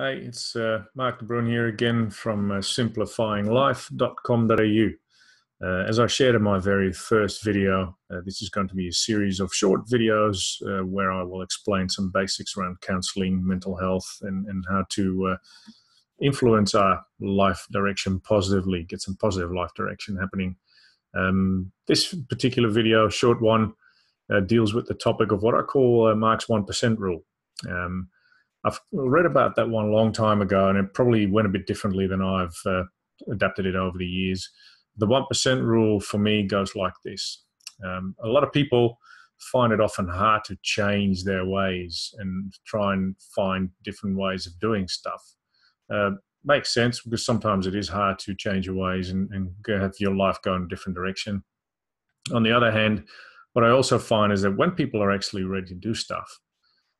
Hey, it's uh, Marc de Bruin here again from uh, simplifyinglife.com.au. Uh, as I shared in my very first video, uh, this is going to be a series of short videos uh, where I will explain some basics around counseling, mental health, and, and how to uh, influence our life direction positively, get some positive life direction happening. Um, this particular video, short one, deals with the topic of what I call Marc's 1% rule. Um, I've read about that one a long time ago, and it probably went a bit differently than I've uh, adapted it over the years. The 1% rule for me goes like this um, A lot of people find it often hard to change their ways and try and find different ways of doing stuff. Uh, makes sense because sometimes it is hard to change your ways and, and have your life go in a different direction. On the other hand, what I also find is that when people are actually ready to do stuff,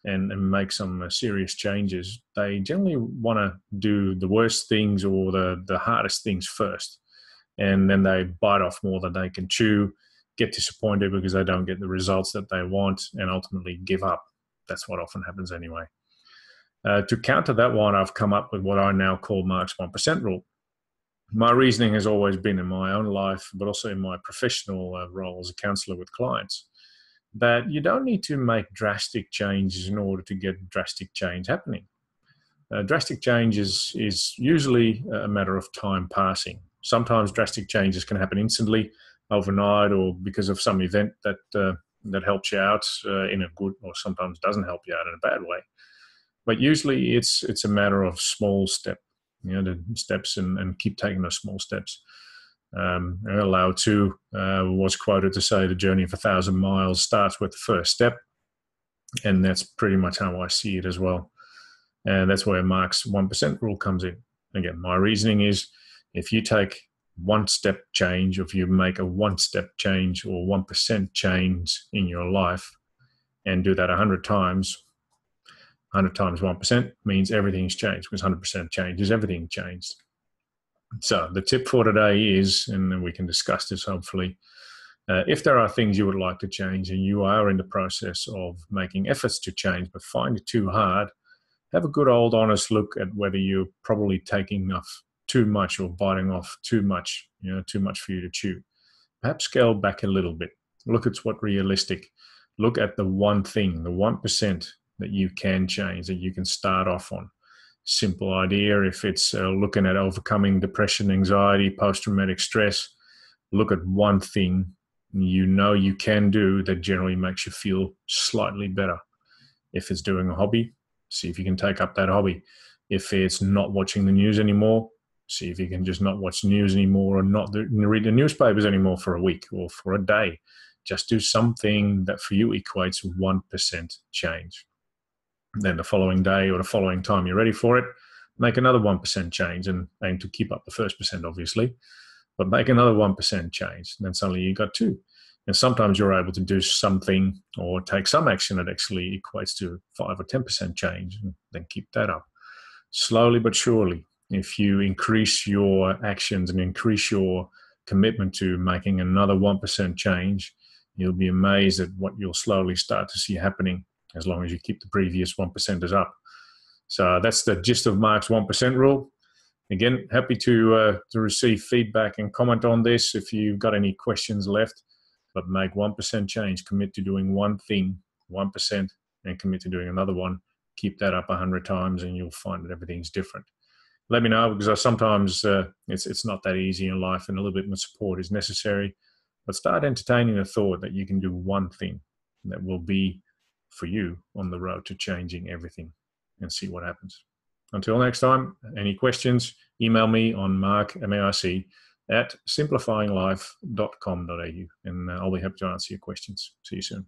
and, and make some uh, serious changes, they generally want to do the worst things or the, the hardest things first. And then they bite off more than they can chew, get disappointed because they don't get the results that they want, and ultimately give up. That's what often happens anyway. Uh, to counter that one, I've come up with what I now call Marc's 1% rule. My reasoning has always been in my own life, but also in my professional uh, role as a counselor with clients that you don't need to make drastic changes in order to get drastic change happening. Uh, drastic change is, is usually a matter of time passing. Sometimes drastic changes can happen instantly, overnight, or because of some event that uh, that helps you out uh, in a good, or sometimes doesn't help you out in a bad way. But usually, it's it's a matter of small step, you know, the steps, and, and keep taking those small steps. Um, Lao Tzu uh, was quoted to say the journey of a thousand miles starts with the first step. And that's pretty much how I see it as well. And that's where Marc's 1% rule comes in. Again, my reasoning is if you take one step change, if you make a one step change or 1% change in your life and do that a 100 times, 100 times 1% means everything's changed because 100% change is everything changed. So the tip for today is, and we can discuss this hopefully, uh, if there are things you would like to change and you are in the process of making efforts to change but find it too hard, have a good old honest look at whether you're probably taking off too much or biting off too much, you know, too much for you to chew. Perhaps scale back a little bit. Look at what's realistic. Look at the one thing, the 1% that you can change, that you can start off on simple idea. If it's uh, looking at overcoming depression, anxiety, post traumatic stress, look at one thing you know you can do that generally makes you feel slightly better. If it's doing a hobby, see if you can take up that hobby. If it's not watching the news anymore, see if you can just not watch news anymore or not read the newspapers anymore for a week or for a day. Just do something that for you equates 1% change. Then the following day or the following time you're ready for it, make another 1% change and aim to keep up the first percent, obviously, but make another 1% change. And then suddenly you got two. And sometimes you're able to do something or take some action that actually equates to 5 or 10% change and then keep that up. Slowly but surely, if you increase your actions and increase your commitment to making another 1% change, you'll be amazed at what you'll slowly start to see happening as long as you keep the previous one percenters up. So that's the gist of Marc's one percent rule. Again, happy to uh, to receive feedback and comment on this if you've got any questions left. But make one percent change. Commit to doing one thing, one percent, and commit to doing another one. Keep that up a hundred times, and you'll find that everything's different. Let me know because I sometimes uh, it's it's not that easy in life, and a little bit more support is necessary. But start entertaining the thought that you can do one thing that will be for you on the road to changing everything and see what happens. Until next time, any questions, email me on marc, M-A-R-C, at simplifyinglife.com.au and uh, I'll be happy to answer your questions. See you soon.